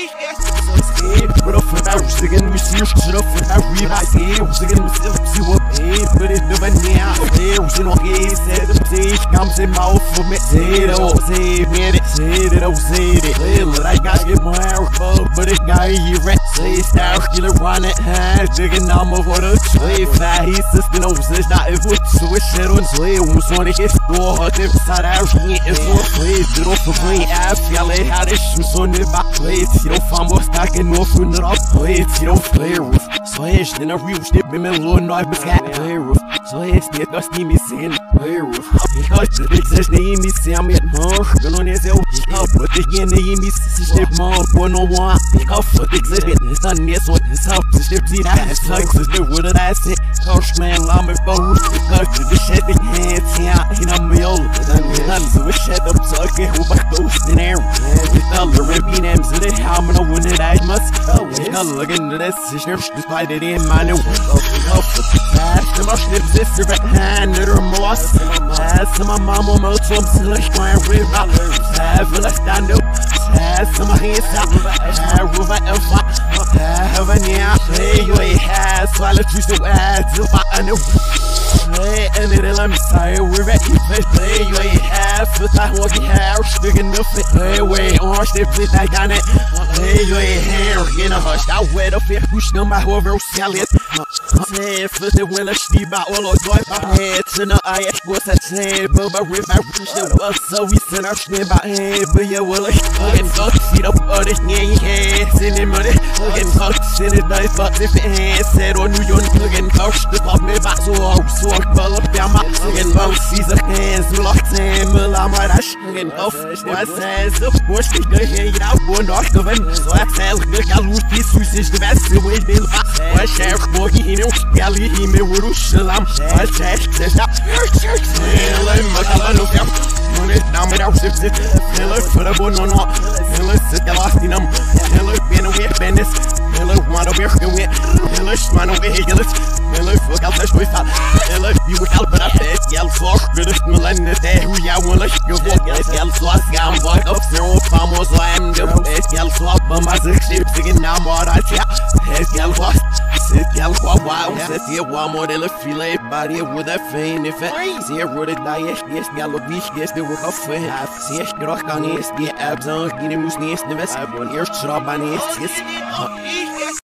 Bro, for that, we're singing, we see your shit up for that, we right here, we're singing, we still see what pain, but it's never now, singing, okay, said the stage, comes in my mouth for me, say it, oh, say it, it, say it, oh, say it, little, I got get my hair, but it got you right, say it, style, kill it, run it, hand, digging, I'm over the tree, fat, he's sister, no, it's not, it would switch it on, sway, who's on the hit store, hot, if side out, ain't, it's for free, did off for free, I feel it, how this shoes on the back, plate, you don't find what's stacking off, when it up, plate, you don't play with, slash, then a real shit, me, me, little knife, but cat, play with, slash, det är just with, inte riktigt, det är me men hon är så, jag har fått det igen, det är me, shit, mör, på någon, jag har fått det, det är nästan ner så, det är så, det är det där, det är det, what did I say, Coach man, I'm a jag har det shit, det är helt, jag är en mjöl, han så är shit, upp så, jag har bara boosting air, det är alla revinen, så det är här, men hon är där, must, jag look into this, ich nervt, das bei dir in meine, Fast, my snips, this is behind it or moss. Fast, my mama, mo, some silly, my river. Fast, let's stand up. Fast, my hands up. Fast, with my alpha. Have a near, hey, you ain't I let you so add to my new. Hey, and it let me say we're ready to play. You ain't half, but I your hair sticking the fit. Hey, wait, orange, they fit, I got it. Hey, you ain't hair, in a hush. I wear the fit, push no my whoever sell it. Say, for the winner, she by all of joy, my head to the eye, what's that say? Bubba, rip, I push the bus, so we send our shit by head, but yeah, well, it's fucking fuck, see the body, yeah, yeah, send it money, fucking fuck, send it nice, but if it ain't said on New York, fucking fuck, the pop me back, so I'll so Ball up down my fucking both Caesar hands locked in Mull I'm right I fucking off What says of we go here you know one off the vent So I say look I lose this switch is the best way bill What share boy he know Gally he shalam What say says that Hele makala no fam Money down with our sips it. Hele for the bon no no Hele sit the last in them Hele been away bendis Hele wanna be with Hele man away hele Hele fuck out that's with Hele you would help but I said Yell for good millennia there who ya wanna you walk yes yell so I scam boy up. Zero famos I am the best. Yell so up my six ships again now more I see yes yell was sit yell for wow sit here one more than a filet body with a fein if it see a road die yes yell of beach yes the work of fein see ich rock on yes die abs on gine mus nicht ne wes I want ear schraub an yes yes